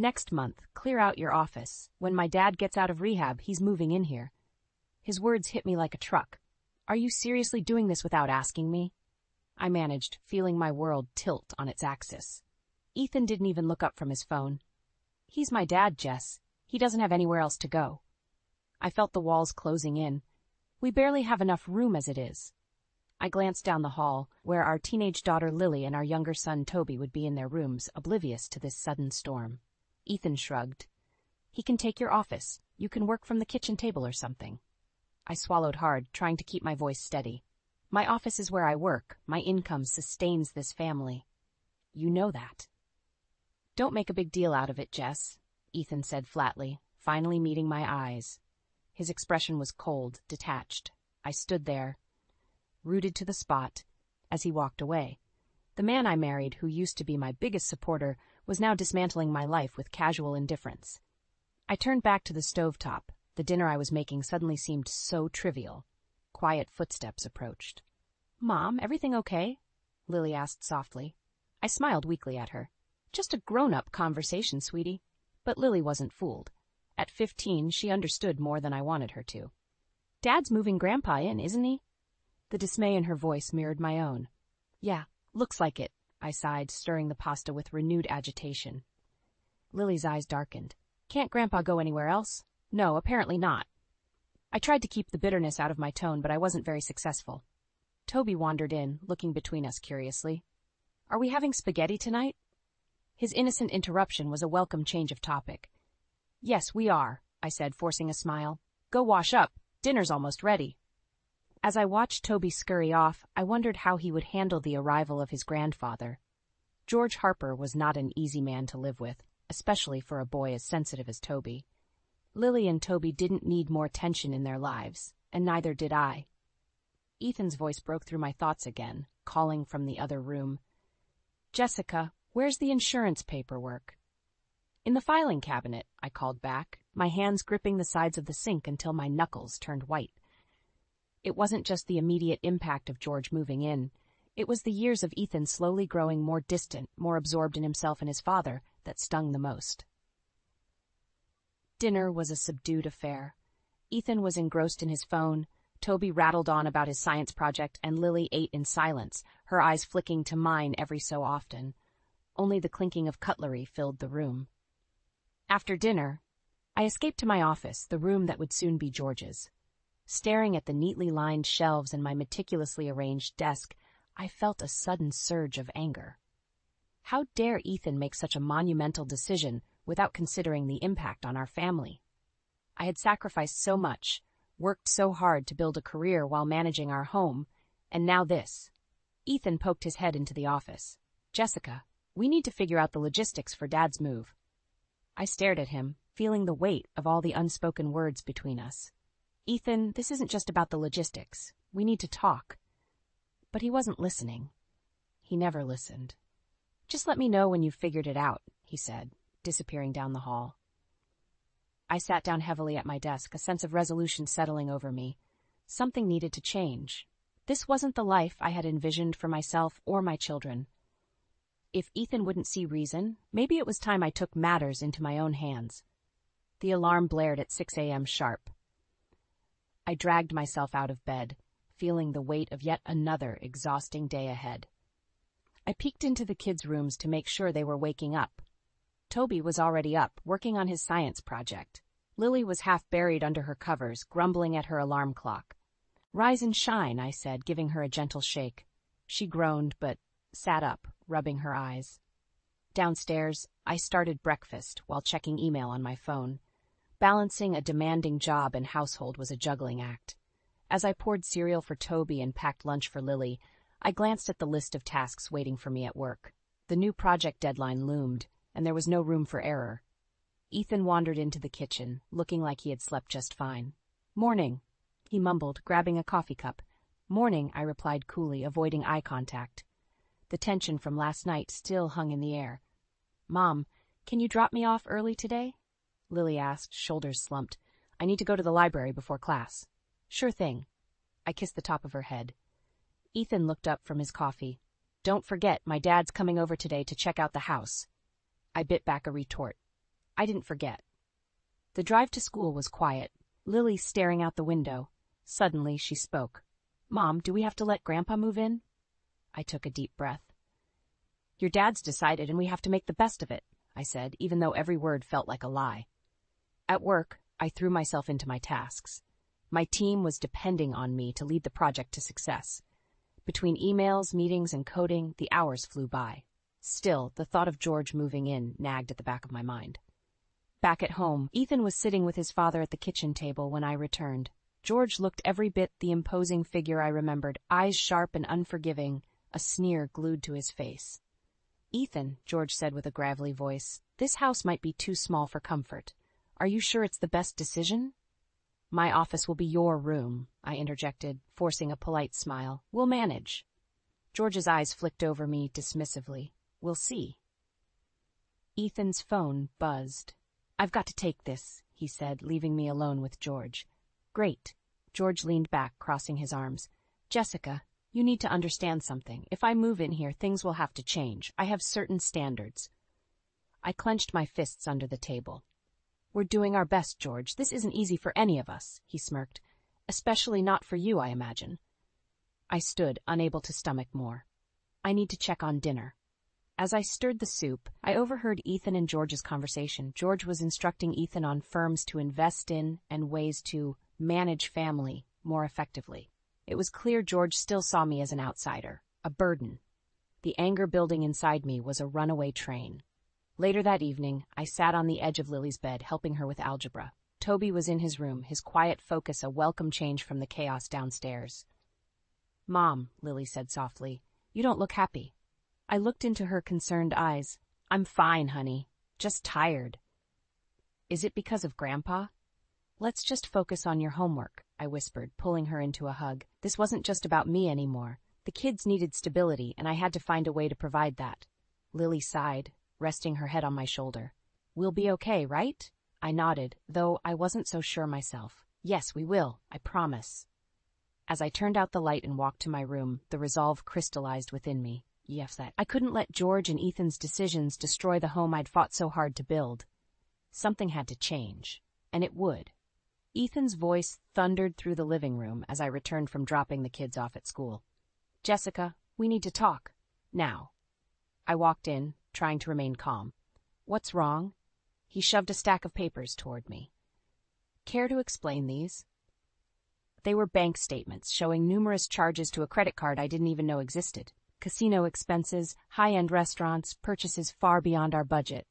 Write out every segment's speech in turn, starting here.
Next month, clear out your office. When my dad gets out of rehab, he's moving in here. His words hit me like a truck. Are you seriously doing this without asking me? I managed, feeling my world tilt on its axis. Ethan didn't even look up from his phone. He's my dad, Jess. He doesn't have anywhere else to go. I felt the walls closing in. We barely have enough room as it is. I glanced down the hall, where our teenage daughter Lily and our younger son Toby would be in their rooms, oblivious to this sudden storm. Ethan shrugged. He can take your office. You can work from the kitchen table or something. I swallowed hard, trying to keep my voice steady. My office is where I work. My income sustains this family. You know that. Don't make a big deal out of it, Jess, Ethan said flatly, finally meeting my eyes. His expression was cold, detached. I stood there, rooted to the spot, as he walked away. The man I married, who used to be my biggest supporter, was now dismantling my life with casual indifference. I turned back to the stove top. The dinner I was making suddenly seemed so trivial. Quiet footsteps approached. Mom, everything okay? Lily asked softly. I smiled weakly at her. Just a grown-up conversation, sweetie. But Lily wasn't fooled. At fifteen, she understood more than I wanted her to. Dad's moving Grandpa in, isn't he? The dismay in her voice mirrored my own. Yeah, looks like it, I sighed, stirring the pasta with renewed agitation. Lily's eyes darkened. Can't Grandpa go anywhere else? No, apparently not. I tried to keep the bitterness out of my tone, but I wasn't very successful. Toby wandered in, looking between us curiously. Are we having spaghetti tonight? His innocent interruption was a welcome change of topic. Yes, we are, I said, forcing a smile. Go wash up. Dinner's almost ready. As I watched Toby scurry off, I wondered how he would handle the arrival of his grandfather. George Harper was not an easy man to live with, especially for a boy as sensitive as Toby. Lily and Toby didn't need more tension in their lives, and neither did I. Ethan's voice broke through my thoughts again, calling from the other room. Jessica, where's the insurance paperwork? In the filing cabinet, I called back, my hands gripping the sides of the sink until my knuckles turned white. It wasn't just the immediate impact of George moving in. It was the years of Ethan slowly growing more distant, more absorbed in himself and his father, that stung the most. Dinner was a subdued affair. Ethan was engrossed in his phone, Toby rattled on about his science project, and Lily ate in silence, her eyes flicking to mine every so often. Only the clinking of cutlery filled the room. After dinner, I escaped to my office, the room that would soon be George's. Staring at the neatly lined shelves and my meticulously arranged desk, I felt a sudden surge of anger. How dare Ethan make such a monumental decision without considering the impact on our family? I had sacrificed so much, worked so hard to build a career while managing our home, and now this. Ethan poked his head into the office. Jessica, we need to figure out the logistics for Dad's move. I stared at him, feeling the weight of all the unspoken words between us. Ethan, this isn't just about the logistics. We need to talk. But he wasn't listening. He never listened. Just let me know when you've figured it out, he said, disappearing down the hall. I sat down heavily at my desk, a sense of resolution settling over me. Something needed to change. This wasn't the life I had envisioned for myself or my children. If Ethan wouldn't see reason, maybe it was time I took matters into my own hands. The alarm blared at 6 a.m. sharp. I dragged myself out of bed, feeling the weight of yet another exhausting day ahead. I peeked into the kids' rooms to make sure they were waking up. Toby was already up, working on his science project. Lily was half buried under her covers, grumbling at her alarm clock. Rise and shine, I said, giving her a gentle shake. She groaned, but sat up, rubbing her eyes. Downstairs, I started breakfast while checking email on my phone. Balancing a demanding job and household was a juggling act. As I poured cereal for Toby and packed lunch for Lily, I glanced at the list of tasks waiting for me at work. The new project deadline loomed, and there was no room for error. Ethan wandered into the kitchen, looking like he had slept just fine. Morning, he mumbled, grabbing a coffee cup. Morning, I replied coolly, avoiding eye contact. The tension from last night still hung in the air. Mom, can you drop me off early today? Lily asked, shoulders slumped. I need to go to the library before class. Sure thing. I kissed the top of her head. Ethan looked up from his coffee. Don't forget, my dad's coming over today to check out the house. I bit back a retort. I didn't forget. The drive to school was quiet, Lily staring out the window. Suddenly, she spoke. Mom, do we have to let Grandpa move in? I took a deep breath. Your dad's decided and we have to make the best of it, I said, even though every word felt like a lie. At work, I threw myself into my tasks. My team was depending on me to lead the project to success. Between emails, meetings, and coding, the hours flew by. Still, the thought of George moving in nagged at the back of my mind. Back at home, Ethan was sitting with his father at the kitchen table when I returned. George looked every bit the imposing figure I remembered, eyes sharp and unforgiving, a sneer glued to his face. Ethan, George said with a gravelly voice, this house might be too small for comfort. Are you sure it's the best decision? My office will be your room, I interjected, forcing a polite smile. We'll manage. George's eyes flicked over me dismissively. We'll see. Ethan's phone buzzed. I've got to take this, he said, leaving me alone with George. Great. George leaned back, crossing his arms. Jessica, you need to understand something. If I move in here, things will have to change. I have certain standards. I clenched my fists under the table. We're doing our best, George. This isn't easy for any of us, he smirked. Especially not for you, I imagine. I stood, unable to stomach more. I need to check on dinner. As I stirred the soup, I overheard Ethan and George's conversation. George was instructing Ethan on firms to invest in and ways to manage family more effectively. It was clear George still saw me as an outsider, a burden. The anger building inside me was a runaway train. Later that evening, I sat on the edge of Lily's bed, helping her with algebra. Toby was in his room, his quiet focus a welcome change from the chaos downstairs. Mom, Lily said softly, you don't look happy. I looked into her concerned eyes. I'm fine, honey. Just tired. Is it because of Grandpa? Let's just focus on your homework, I whispered, pulling her into a hug. This wasn't just about me anymore. The kids needed stability, and I had to find a way to provide that. Lily sighed, resting her head on my shoulder. We'll be okay, right? I nodded, though I wasn't so sure myself. Yes, we will, I promise. As I turned out the light and walked to my room, the resolve crystallized within me. Yes, that I couldn't let George and Ethan's decisions destroy the home I'd fought so hard to build. Something had to change, and it would. Ethan's voice thundered through the living room as I returned from dropping the kids off at school. Jessica, we need to talk. Now. I walked in, trying to remain calm. What's wrong? He shoved a stack of papers toward me. Care to explain these? They were bank statements showing numerous charges to a credit card I didn't even know existed. Casino expenses, high-end restaurants, purchases far beyond our budget.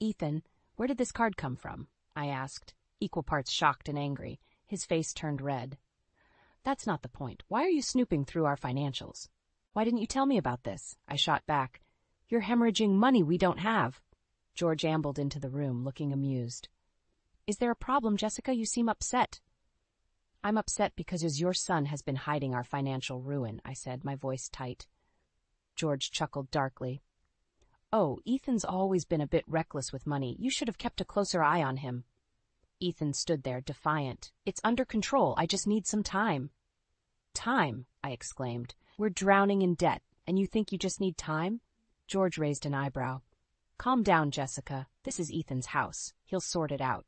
Ethan, where did this card come from? I asked equal parts shocked and angry. His face turned red. That's not the point. Why are you snooping through our financials? Why didn't you tell me about this? I shot back. You're hemorrhaging money we don't have. George ambled into the room, looking amused. Is there a problem, Jessica? You seem upset. I'm upset because as your son has been hiding our financial ruin, I said, my voice tight. George chuckled darkly. Oh, Ethan's always been a bit reckless with money. You should have kept a closer eye on him. Ethan stood there, defiant. It's under control. I just need some time. Time, I exclaimed. We're drowning in debt, and you think you just need time? George raised an eyebrow. Calm down, Jessica. This is Ethan's house. He'll sort it out.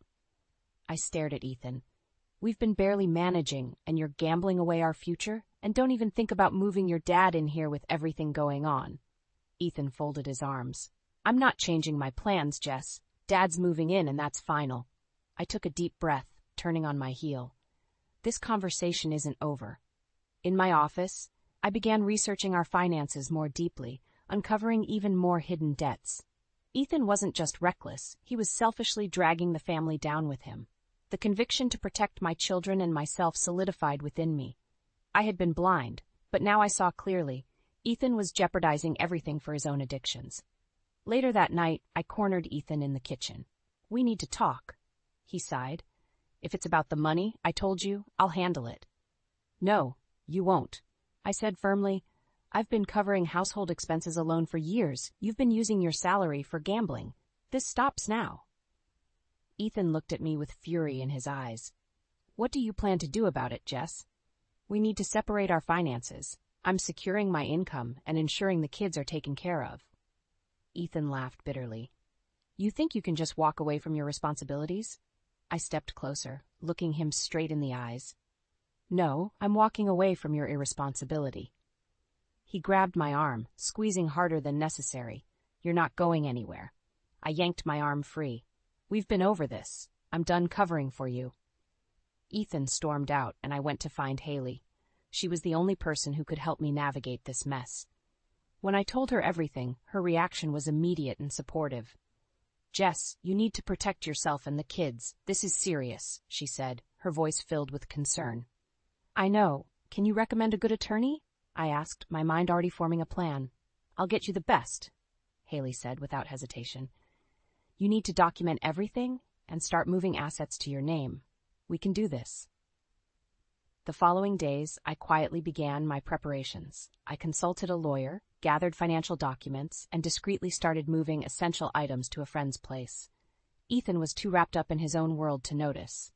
I stared at Ethan. We've been barely managing, and you're gambling away our future? And don't even think about moving your dad in here with everything going on. Ethan folded his arms. I'm not changing my plans, Jess. Dad's moving in, and that's final. I took a deep breath, turning on my heel. This conversation isn't over. In my office, I began researching our finances more deeply, uncovering even more hidden debts. Ethan wasn't just reckless, he was selfishly dragging the family down with him. The conviction to protect my children and myself solidified within me. I had been blind, but now I saw clearly. Ethan was jeopardizing everything for his own addictions. Later that night, I cornered Ethan in the kitchen. We need to talk. He sighed. If it's about the money, I told you, I'll handle it. No, you won't. I said firmly, I've been covering household expenses alone for years. You've been using your salary for gambling. This stops now. Ethan looked at me with fury in his eyes. What do you plan to do about it, Jess? We need to separate our finances. I'm securing my income and ensuring the kids are taken care of. Ethan laughed bitterly. You think you can just walk away from your responsibilities? I stepped closer, looking him straight in the eyes. No, I'm walking away from your irresponsibility. He grabbed my arm, squeezing harder than necessary. You're not going anywhere. I yanked my arm free. We've been over this. I'm done covering for you. Ethan stormed out, and I went to find Haley. She was the only person who could help me navigate this mess. When I told her everything, her reaction was immediate and supportive. Jess, you need to protect yourself and the kids. This is serious, she said, her voice filled with concern. I know. Can you recommend a good attorney? I asked, my mind already forming a plan. I'll get you the best, Haley said without hesitation. You need to document everything and start moving assets to your name. We can do this. The following days, I quietly began my preparations. I consulted a lawyer, gathered financial documents, and discreetly started moving essential items to a friend's place. Ethan was too wrapped up in his own world to notice.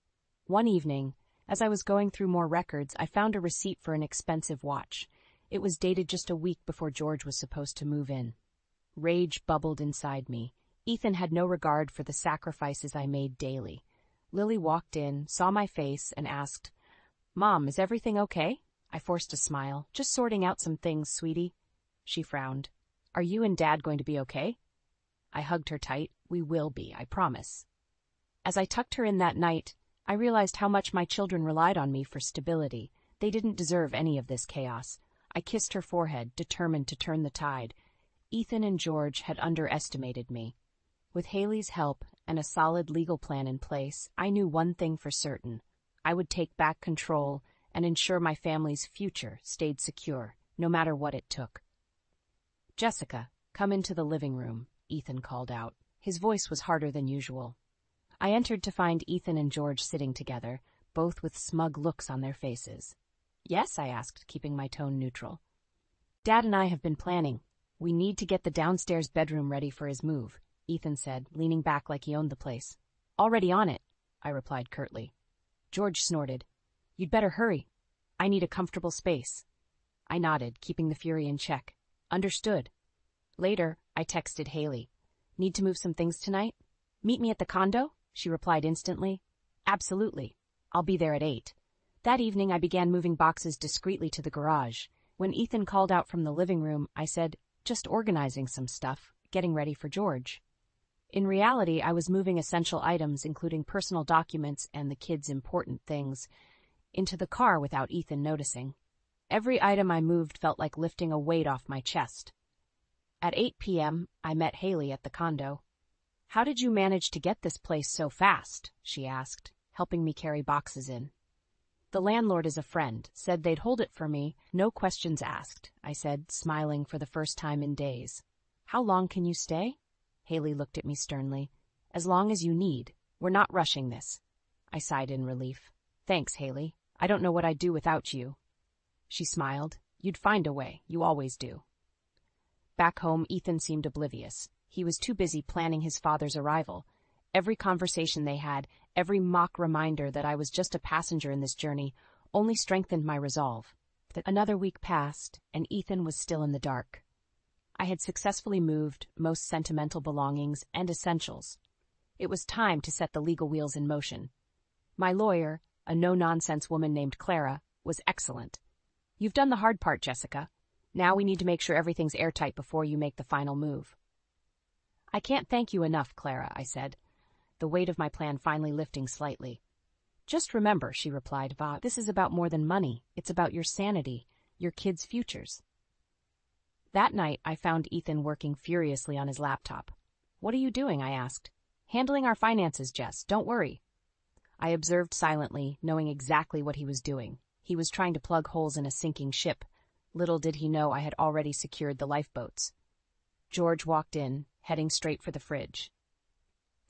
One evening, as I was going through more records, I found a receipt for an expensive watch. It was dated just a week before George was supposed to move in. Rage bubbled inside me. Ethan had no regard for the sacrifices I made daily. Lily walked in, saw my face, and asked, Mom, is everything okay? I forced a smile. Just sorting out some things, sweetie. She frowned. Are you and Dad going to be okay? I hugged her tight. We will be, I promise. As I tucked her in that night, I realized how much my children relied on me for stability. They didn't deserve any of this chaos. I kissed her forehead, determined to turn the tide. Ethan and George had underestimated me. With Haley's help and a solid legal plan in place, I knew one thing for certain. I would take back control and ensure my family's future stayed secure, no matter what it took. Jessica, come into the living room, Ethan called out. His voice was harder than usual. I entered to find Ethan and George sitting together, both with smug looks on their faces. Yes, I asked, keeping my tone neutral. Dad and I have been planning. We need to get the downstairs bedroom ready for his move, Ethan said, leaning back like he owned the place. Already on it, I replied curtly. George snorted. You'd better hurry. I need a comfortable space. I nodded, keeping the fury in check. Understood. Later, I texted Haley. Need to move some things tonight? Meet me at the condo? She replied instantly. Absolutely. I'll be there at eight. That evening, I began moving boxes discreetly to the garage. When Ethan called out from the living room, I said, just organizing some stuff, getting ready for George. In reality, I was moving essential items, including personal documents and the kids' important things, into the car without Ethan noticing. Every item I moved felt like lifting a weight off my chest. At 8 p.m., I met Haley at the condo. How did you manage to get this place so fast? she asked, helping me carry boxes in. The landlord is a friend, said they'd hold it for me, no questions asked, I said, smiling for the first time in days. How long can you stay? Haley looked at me sternly. As long as you need. We're not rushing this. I sighed in relief. Thanks, Haley. I don't know what I'd do without you. She smiled. You'd find a way. You always do. Back home, Ethan seemed oblivious. He was too busy planning his father's arrival. Every conversation they had, every mock reminder that I was just a passenger in this journey, only strengthened my resolve. Another week passed, and Ethan was still in the dark. I had successfully moved most sentimental belongings and essentials. It was time to set the legal wheels in motion. My lawyer, a no-nonsense woman named Clara, was excellent. You've done the hard part, Jessica. Now we need to make sure everything's airtight before you make the final move. I can't thank you enough, Clara, I said, the weight of my plan finally lifting slightly. Just remember, she replied, Va, this is about more than money. It's about your sanity, your kids' futures. That night, I found Ethan working furiously on his laptop. What are you doing? I asked. Handling our finances, Jess. Don't worry. I observed silently, knowing exactly what he was doing. He was trying to plug holes in a sinking ship. Little did he know I had already secured the lifeboats. George walked in, heading straight for the fridge.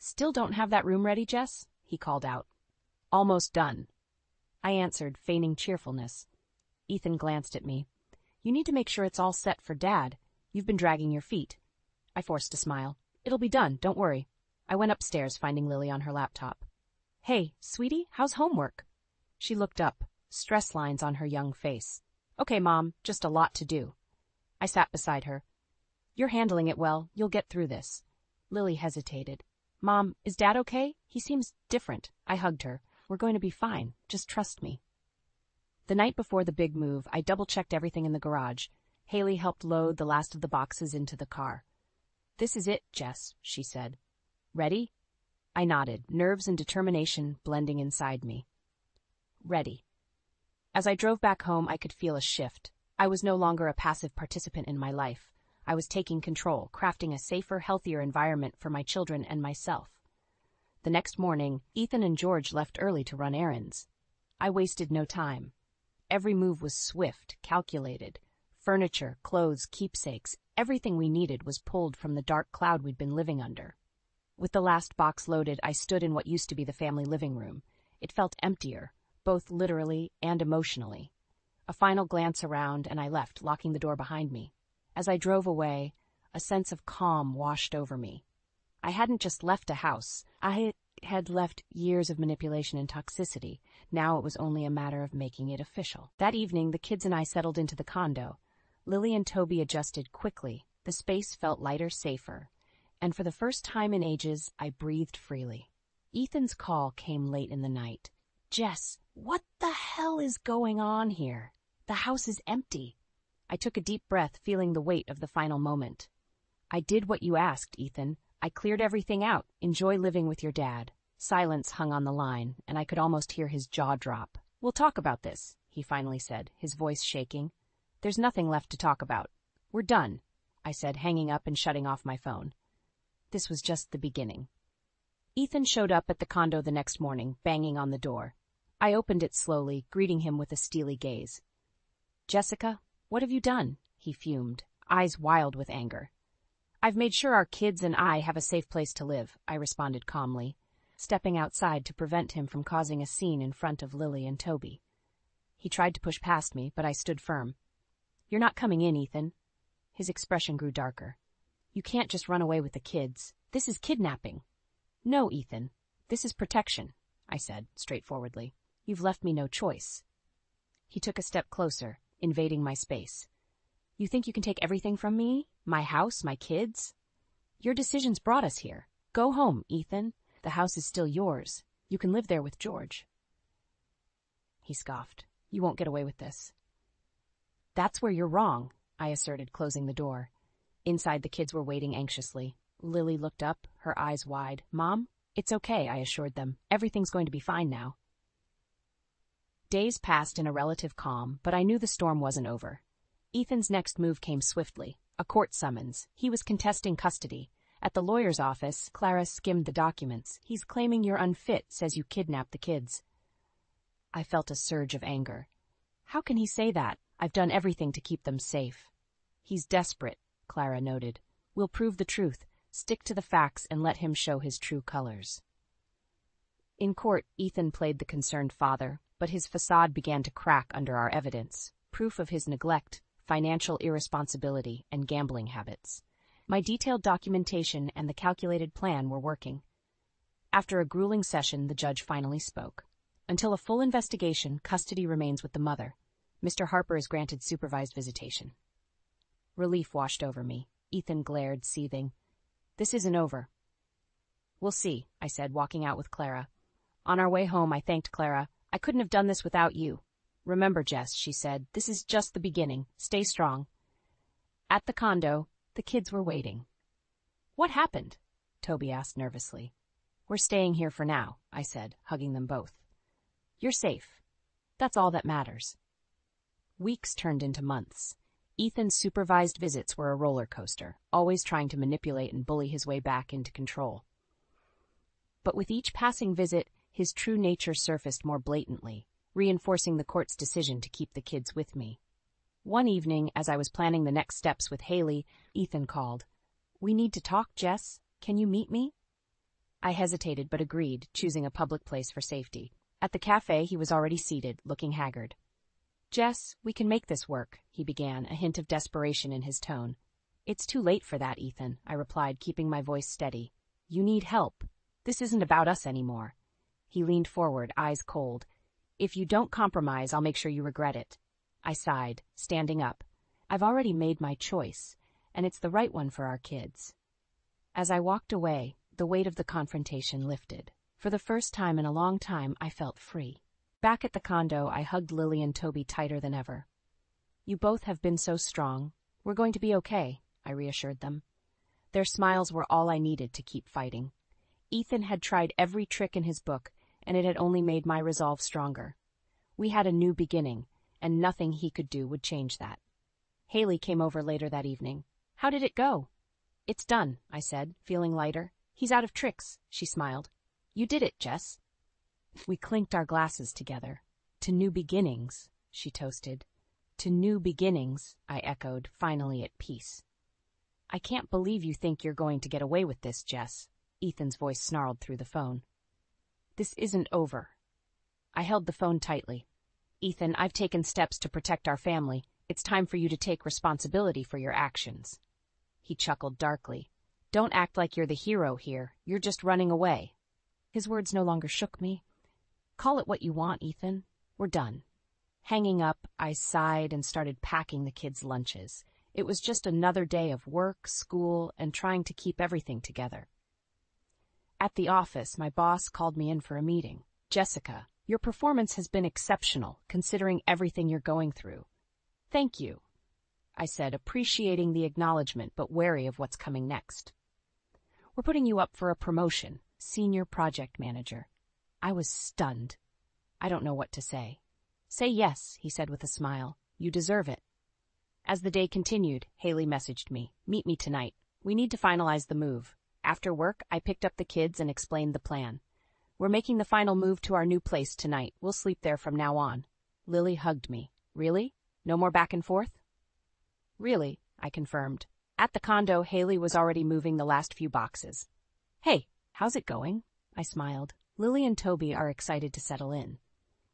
Still don't have that room ready, Jess? he called out. Almost done. I answered, feigning cheerfulness. Ethan glanced at me. You need to make sure it's all set for Dad. You've been dragging your feet. I forced a smile. It'll be done, don't worry. I went upstairs, finding Lily on her laptop. Hey, sweetie, how's homework? She looked up, stress lines on her young face. Okay, Mom, just a lot to do. I sat beside her. You're handling it well. You'll get through this. Lily hesitated. Mom, is Dad okay? He seems different. I hugged her. We're going to be fine. Just trust me. The night before the big move, I double checked everything in the garage. Haley helped load the last of the boxes into the car. This is it, Jess, she said. Ready? I nodded, nerves and determination blending inside me. Ready. As I drove back home, I could feel a shift. I was no longer a passive participant in my life. I was taking control, crafting a safer, healthier environment for my children and myself. The next morning, Ethan and George left early to run errands. I wasted no time. Every move was swift, calculated. Furniture, clothes, keepsakes, everything we needed was pulled from the dark cloud we'd been living under. With the last box loaded, I stood in what used to be the family living room. It felt emptier, both literally and emotionally. A final glance around, and I left, locking the door behind me. As I drove away, a sense of calm washed over me. I hadn't just left a house, I had left years of manipulation and toxicity. Now it was only a matter of making it official. That evening, the kids and I settled into the condo. Lily and Toby adjusted quickly. The space felt lighter, safer. And for the first time in ages, I breathed freely. Ethan's call came late in the night. Jess, what the hell is going on here? The house is empty. I took a deep breath, feeling the weight of the final moment. I did what you asked, Ethan. I cleared everything out. Enjoy living with your dad. Silence hung on the line, and I could almost hear his jaw drop. We'll talk about this, he finally said, his voice shaking. There's nothing left to talk about. We're done, I said, hanging up and shutting off my phone. This was just the beginning. Ethan showed up at the condo the next morning, banging on the door. I opened it slowly, greeting him with a steely gaze. Jessica, what have you done? He fumed, eyes wild with anger. I've made sure our kids and I have a safe place to live, I responded calmly, stepping outside to prevent him from causing a scene in front of Lily and Toby. He tried to push past me, but I stood firm. You're not coming in, Ethan. His expression grew darker. You can't just run away with the kids. This is kidnapping. No, Ethan. This is protection, I said, straightforwardly. You've left me no choice. He took a step closer, invading my space. You think you can take everything from me? My house, my kids? Your decisions brought us here. Go home, Ethan. The house is still yours. You can live there with George. He scoffed. You won't get away with this. That's where you're wrong, I asserted, closing the door. Inside, the kids were waiting anxiously. Lily looked up, her eyes wide. Mom? It's okay, I assured them. Everything's going to be fine now. Days passed in a relative calm, but I knew the storm wasn't over. Ethan's next move came swiftly a court summons. He was contesting custody. At the lawyer's office, Clara skimmed the documents. He's claiming you're unfit, says you kidnapped the kids. I felt a surge of anger. How can he say that? I've done everything to keep them safe. He's desperate, Clara noted. We'll prove the truth, stick to the facts, and let him show his true colors. In court, Ethan played the concerned father, but his facade began to crack under our evidence, proof of his neglect, financial irresponsibility, and gambling habits. My detailed documentation and the calculated plan were working. After a grueling session, the judge finally spoke. Until a full investigation, custody remains with the mother. Mr. Harper is granted supervised visitation. Relief washed over me. Ethan glared, seething. This isn't over. We'll see, I said, walking out with Clara. On our way home, I thanked Clara, I couldn't have done this without you. Remember, Jess, she said, this is just the beginning. Stay strong. At the condo, the kids were waiting. What happened? Toby asked nervously. We're staying here for now, I said, hugging them both. You're safe. That's all that matters. Weeks turned into months. Ethan's supervised visits were a roller coaster, always trying to manipulate and bully his way back into control. But with each passing visit, his true nature surfaced more blatantly, reinforcing the court's decision to keep the kids with me. One evening, as I was planning the next steps with Haley, Ethan called. We need to talk, Jess. Can you meet me? I hesitated but agreed, choosing a public place for safety. At the cafe, he was already seated, looking haggard. Jess, we can make this work, he began, a hint of desperation in his tone. It's too late for that, Ethan, I replied, keeping my voice steady. You need help. This isn't about us anymore. He leaned forward, eyes cold. If you don't compromise, I'll make sure you regret it. I sighed, standing up. I've already made my choice, and it's the right one for our kids. As I walked away, the weight of the confrontation lifted. For the first time in a long time, I felt free. Back at the condo, I hugged Lily and Toby tighter than ever. You both have been so strong. We're going to be okay, I reassured them. Their smiles were all I needed to keep fighting. Ethan had tried every trick in his book, and it had only made my resolve stronger. We had a new beginning, and nothing he could do would change that. Haley came over later that evening. How did it go? It's done, I said, feeling lighter. He's out of tricks, she smiled. You did it, Jess. We clinked our glasses together. To new beginnings, she toasted. To new beginnings, I echoed, finally at peace. I can't believe you think you're going to get away with this, Jess. Ethan's voice snarled through the phone. This isn't over. I held the phone tightly. Ethan, I've taken steps to protect our family. It's time for you to take responsibility for your actions. He chuckled darkly. Don't act like you're the hero here. You're just running away. His words no longer shook me. Call it what you want, Ethan. We're done. Hanging up, I sighed and started packing the kids' lunches. It was just another day of work, school, and trying to keep everything together. At the office, my boss called me in for a meeting. Jessica, your performance has been exceptional, considering everything you're going through. Thank you, I said, appreciating the acknowledgement but wary of what's coming next. We're putting you up for a promotion, senior project manager. I was stunned. I don't know what to say. Say yes, he said with a smile. You deserve it. As the day continued, Haley messaged me. Meet me tonight. We need to finalize the move. After work, I picked up the kids and explained the plan. We're making the final move to our new place tonight. We'll sleep there from now on. Lily hugged me. Really? No more back and forth? Really, I confirmed. At the condo, Haley was already moving the last few boxes. Hey, how's it going? I smiled. Lily and Toby are excited to settle in.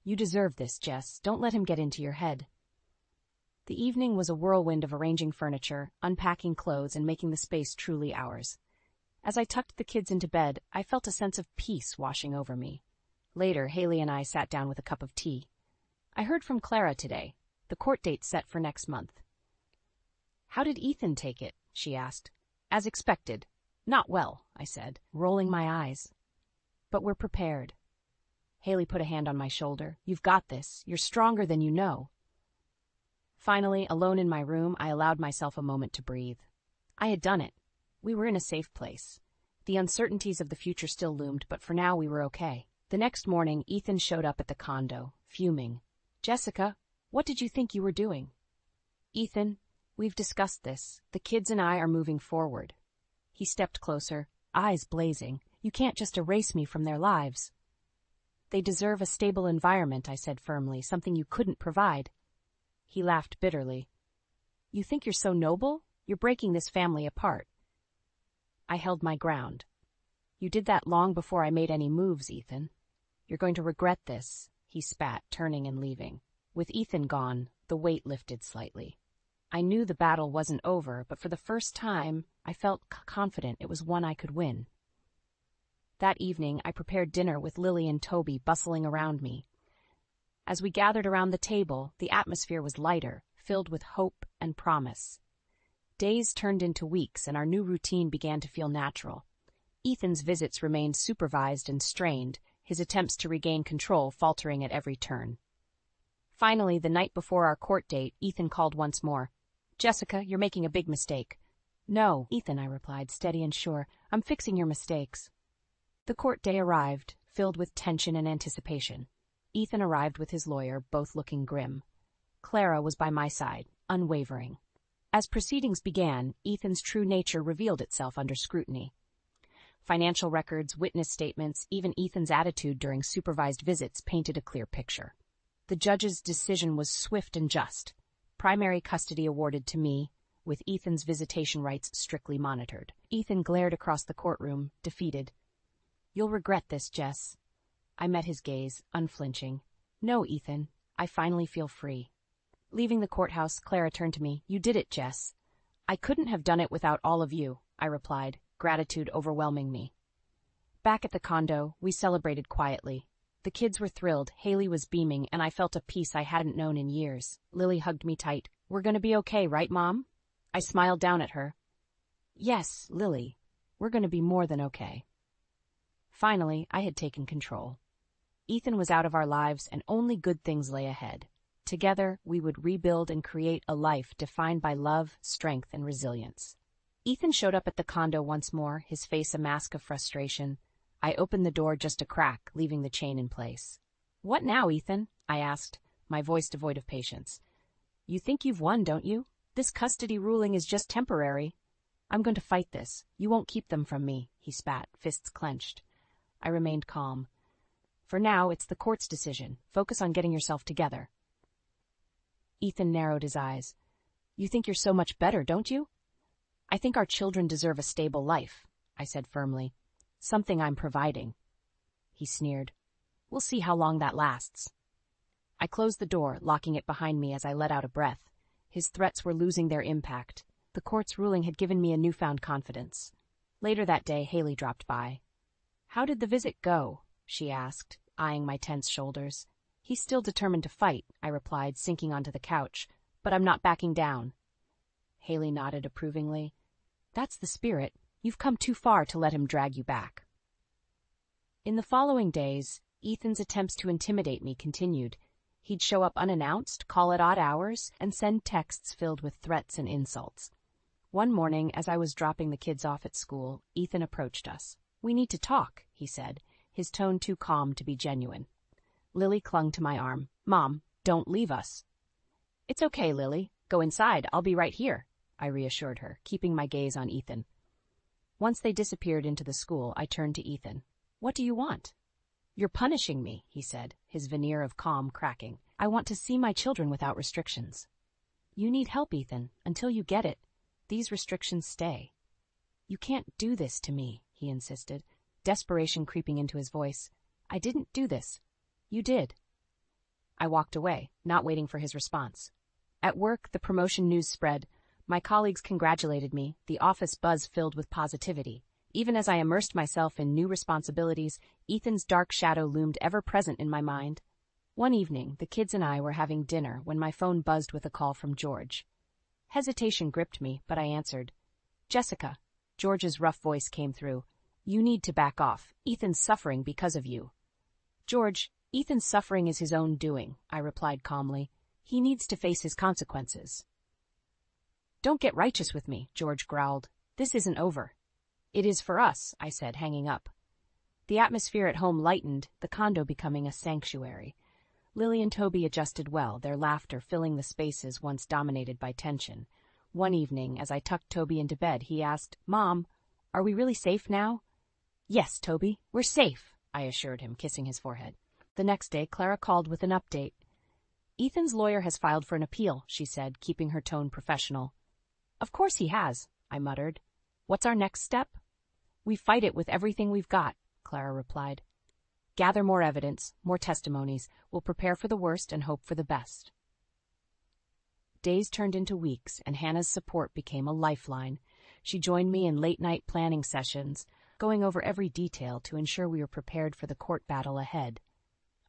You deserve this, Jess. Don't let him get into your head. The evening was a whirlwind of arranging furniture, unpacking clothes, and making the space truly ours. As I tucked the kids into bed, I felt a sense of peace washing over me. Later, Haley and I sat down with a cup of tea. I heard from Clara today. The court date set for next month. How did Ethan take it? she asked. As expected. Not well, I said, rolling my eyes. But we're prepared. Haley put a hand on my shoulder. You've got this. You're stronger than you know. Finally, alone in my room, I allowed myself a moment to breathe. I had done it. We were in a safe place. The uncertainties of the future still loomed, but for now we were okay. The next morning, Ethan showed up at the condo, fuming. Jessica, what did you think you were doing? Ethan, we've discussed this. The kids and I are moving forward. He stepped closer, eyes blazing. You can't just erase me from their lives. They deserve a stable environment, I said firmly, something you couldn't provide. He laughed bitterly. You think you're so noble? You're breaking this family apart. I held my ground. You did that long before I made any moves, Ethan. You're going to regret this, he spat, turning and leaving. With Ethan gone, the weight lifted slightly. I knew the battle wasn't over, but for the first time, I felt confident it was one I could win. That evening, I prepared dinner with Lily and Toby bustling around me, as we gathered around the table, the atmosphere was lighter, filled with hope and promise. Days turned into weeks, and our new routine began to feel natural. Ethan's visits remained supervised and strained, his attempts to regain control faltering at every turn. Finally, the night before our court date, Ethan called once more. Jessica, you're making a big mistake. No, Ethan, I replied, steady and sure. I'm fixing your mistakes. The court day arrived, filled with tension and anticipation. Ethan arrived with his lawyer, both looking grim. Clara was by my side, unwavering. As proceedings began, Ethan's true nature revealed itself under scrutiny. Financial records, witness statements, even Ethan's attitude during supervised visits painted a clear picture. The judge's decision was swift and just. Primary custody awarded to me, with Ethan's visitation rights strictly monitored. Ethan glared across the courtroom, defeated. You'll regret this, Jess. I met his gaze, unflinching. No, Ethan. I finally feel free. Leaving the courthouse, Clara turned to me. You did it, Jess. I couldn't have done it without all of you, I replied, gratitude overwhelming me. Back at the condo, we celebrated quietly. The kids were thrilled, Haley was beaming, and I felt a peace I hadn't known in years. Lily hugged me tight. We're gonna be okay, right, Mom? I smiled down at her. Yes, Lily. We're to be more than okay. Finally, I had taken control. Ethan was out of our lives and only good things lay ahead. Together, we would rebuild and create a life defined by love, strength, and resilience. Ethan showed up at the condo once more, his face a mask of frustration. I opened the door just a crack, leaving the chain in place. What now, Ethan? I asked, my voice devoid of patience. You think you've won, don't you? This custody ruling is just temporary. I'm going to fight this. You won't keep them from me, he spat, fists clenched. I remained calm. For now, it's the court's decision. Focus on getting yourself together. Ethan narrowed his eyes. You think you're so much better, don't you? I think our children deserve a stable life, I said firmly. Something I'm providing. He sneered. We'll see how long that lasts. I closed the door, locking it behind me as I let out a breath. His threats were losing their impact. The court's ruling had given me a newfound confidence. Later that day, Haley dropped by. How did the visit go? she asked, eyeing my tense shoulders. He's still determined to fight, I replied, sinking onto the couch, but I'm not backing down. Haley nodded approvingly. That's the spirit. You've come too far to let him drag you back. In the following days, Ethan's attempts to intimidate me continued. He'd show up unannounced, call at odd hours, and send texts filled with threats and insults. One morning, as I was dropping the kids off at school, Ethan approached us. We need to talk, he said, his tone too calm to be genuine. Lily clung to my arm. Mom, don't leave us. It's okay, Lily. Go inside. I'll be right here, I reassured her, keeping my gaze on Ethan. Once they disappeared into the school, I turned to Ethan. What do you want? You're punishing me, he said, his veneer of calm cracking. I want to see my children without restrictions. You need help, Ethan. Until you get it, these restrictions stay. You can't do this to me, he insisted, desperation creeping into his voice. I didn't do this. You did. I walked away, not waiting for his response. At work, the promotion news spread. My colleagues congratulated me, the office buzz filled with positivity. Even as I immersed myself in new responsibilities, Ethan's dark shadow loomed ever present in my mind. One evening, the kids and I were having dinner when my phone buzzed with a call from George. Hesitation gripped me, but I answered. Jessica. George's rough voice came through. You need to back off. Ethan's suffering because of you. George, Ethan's suffering is his own doing, I replied calmly. He needs to face his consequences. Don't get righteous with me, George growled. This isn't over. It is for us, I said, hanging up. The atmosphere at home lightened, the condo becoming a sanctuary. Lily and Toby adjusted well, their laughter filling the spaces once dominated by tension. One evening, as I tucked Toby into bed, he asked, Mom, are we really safe now? Yes, Toby, we're safe, I assured him, kissing his forehead. The next day, Clara called with an update. Ethan's lawyer has filed for an appeal, she said, keeping her tone professional. Of course he has, I muttered. What's our next step? We fight it with everything we've got, Clara replied. Gather more evidence, more testimonies. We'll prepare for the worst and hope for the best. Days turned into weeks, and Hannah's support became a lifeline. She joined me in late night planning sessions, going over every detail to ensure we were prepared for the court battle ahead.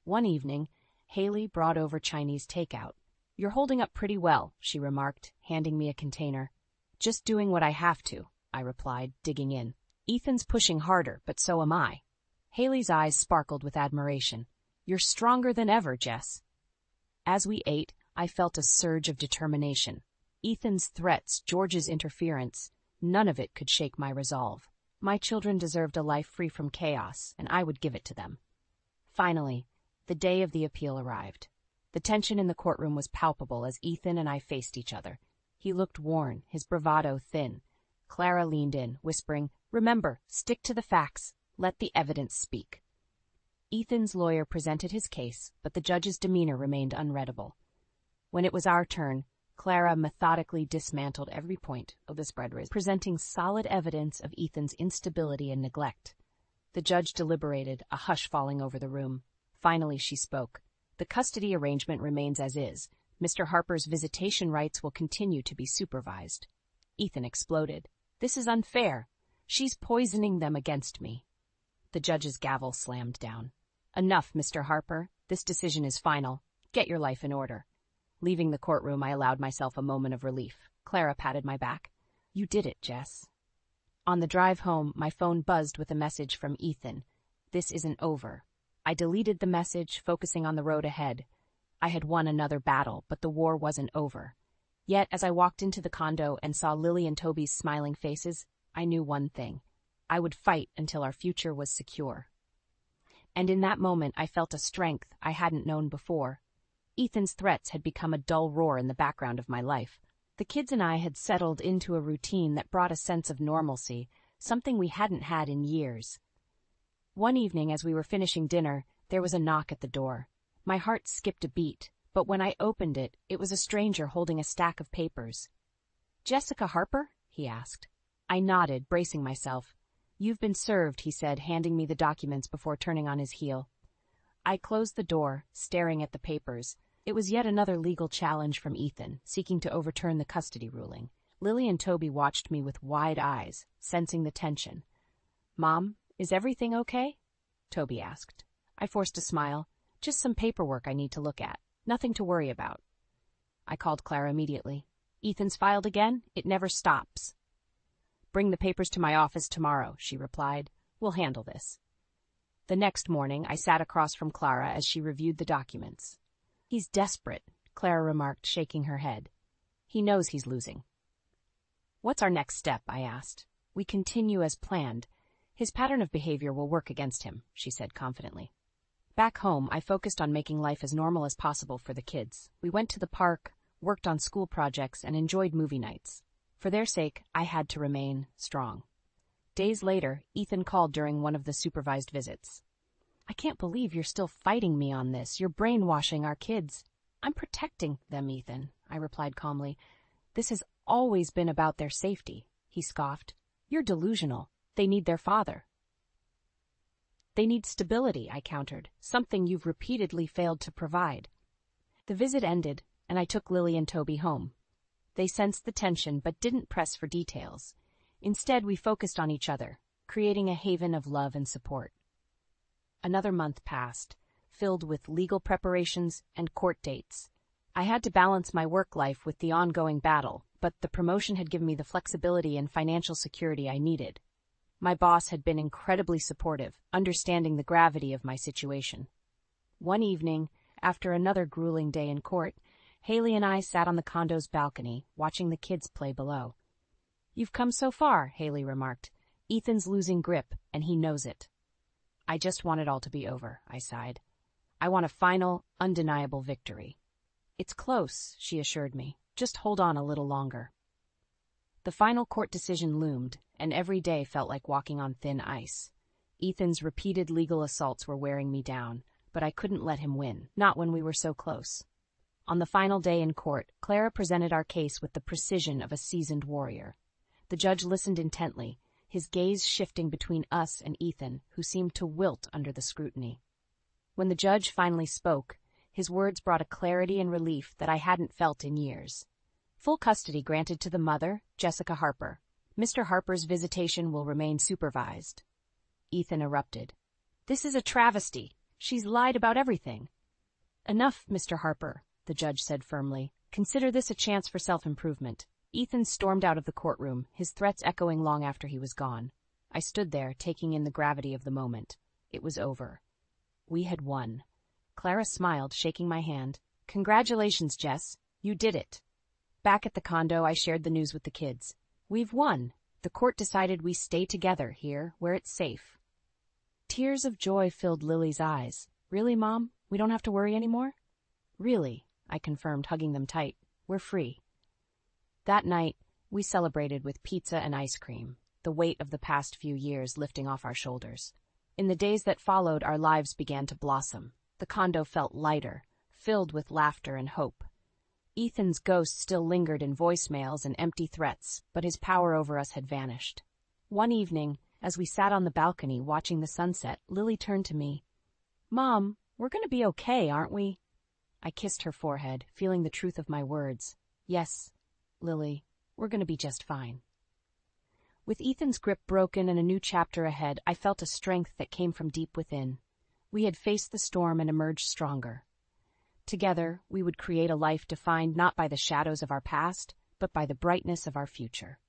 One evening, Haley brought over Chinese takeout. You're holding up pretty well, she remarked, handing me a container. Just doing what I have to, I replied, digging in. Ethan's pushing harder, but so am I. Haley's eyes sparkled with admiration. You're stronger than ever, Jess. As we ate, I felt a surge of determination. Ethan's threats, George's interference, none of it could shake my resolve. My children deserved a life free from chaos, and I would give it to them. Finally, the day of the appeal arrived. The tension in the courtroom was palpable as Ethan and I faced each other. He looked worn, his bravado thin. Clara leaned in, whispering, Remember, stick to the facts. Let the evidence speak. Ethan's lawyer presented his case, but the judge's demeanor remained unreadable. When it was our turn, Clara methodically dismantled every point of the spread risk, presenting solid evidence of Ethan's instability and neglect. The judge deliberated, a hush falling over the room. Finally, she spoke. The custody arrangement remains as is. Mr. Harper's visitation rights will continue to be supervised. Ethan exploded. This is unfair. She's poisoning them against me. The judge's gavel slammed down. Enough, Mr. Harper. This decision is final. Get your life in order. Leaving the courtroom, I allowed myself a moment of relief. Clara patted my back. You did it, Jess. On the drive home, my phone buzzed with a message from Ethan. This isn't over. I deleted the message, focusing on the road ahead. I had won another battle, but the war wasn't over. Yet, as I walked into the condo and saw Lily and Toby's smiling faces, I knew one thing. I would fight until our future was secure. And in that moment, I felt a strength I hadn't known before. Ethan's threats had become a dull roar in the background of my life. The kids and I had settled into a routine that brought a sense of normalcy, something we hadn't had in years. One evening, as we were finishing dinner, there was a knock at the door. My heart skipped a beat, but when I opened it, it was a stranger holding a stack of papers. Jessica Harper? he asked. I nodded, bracing myself. You've been served, he said, handing me the documents before turning on his heel. I closed the door, staring at the papers. It was yet another legal challenge from Ethan, seeking to overturn the custody ruling. Lily and Toby watched me with wide eyes, sensing the tension. Mom, is everything okay? Toby asked. I forced a smile. Just some paperwork I need to look at. Nothing to worry about. I called Clara immediately. Ethan's filed again? It never stops. Bring the papers to my office tomorrow, she replied. We'll handle this. The next morning, I sat across from Clara as she reviewed the documents. He's desperate, Clara remarked, shaking her head. He knows he's losing. What's our next step? I asked. We continue as planned. His pattern of behavior will work against him, she said confidently. Back home, I focused on making life as normal as possible for the kids. We went to the park, worked on school projects, and enjoyed movie nights. For their sake, I had to remain strong. Days later, Ethan called during one of the supervised visits. I can't believe you're still fighting me on this. You're brainwashing our kids. I'm protecting them, Ethan, I replied calmly. This has always been about their safety, he scoffed. You're delusional. They need their father. They need stability, I countered, something you've repeatedly failed to provide. The visit ended, and I took Lily and Toby home. They sensed the tension but didn't press for details. Instead, we focused on each other, creating a haven of love and support. Another month passed, filled with legal preparations and court dates. I had to balance my work life with the ongoing battle, but the promotion had given me the flexibility and financial security I needed. My boss had been incredibly supportive, understanding the gravity of my situation. One evening, after another grueling day in court, Haley and I sat on the condo's balcony, watching the kids play below. You've come so far, Haley remarked. Ethan's losing grip, and he knows it. I just want it all to be over, I sighed. I want a final, undeniable victory. It's close, she assured me. Just hold on a little longer. The final court decision loomed, and every day felt like walking on thin ice. Ethan's repeated legal assaults were wearing me down, but I couldn't let him win, not when we were so close. On the final day in court, Clara presented our case with the precision of a seasoned warrior. The judge listened intently, his gaze shifting between us and Ethan, who seemed to wilt under the scrutiny. When the judge finally spoke, his words brought a clarity and relief that I hadn't felt in years. Full custody granted to the mother, Jessica Harper. Mr. Harper's visitation will remain supervised. Ethan erupted. This is a travesty. She's lied about everything. Enough, Mr. Harper, the judge said firmly. Consider this a chance for self-improvement. Ethan stormed out of the courtroom, his threats echoing long after he was gone. I stood there, taking in the gravity of the moment. It was over. We had won. Clara smiled, shaking my hand. Congratulations, Jess. You did it. Back at the condo, I shared the news with the kids. We've won. The court decided we stay together here, where it's safe. Tears of joy filled Lily's eyes. Really, Mom? We don't have to worry anymore? Really, I confirmed, hugging them tight. We're free. That night, we celebrated with pizza and ice cream, the weight of the past few years lifting off our shoulders. In the days that followed, our lives began to blossom. The condo felt lighter, filled with laughter and hope. Ethan's ghost still lingered in voicemails and empty threats, but his power over us had vanished. One evening, as we sat on the balcony watching the sunset, Lily turned to me. Mom, we're going to be okay, aren't we? I kissed her forehead, feeling the truth of my words. Yes, Lily, we're going to be just fine. With Ethan's grip broken and a new chapter ahead, I felt a strength that came from deep within. We had faced the storm and emerged stronger. Together, we would create a life defined not by the shadows of our past, but by the brightness of our future.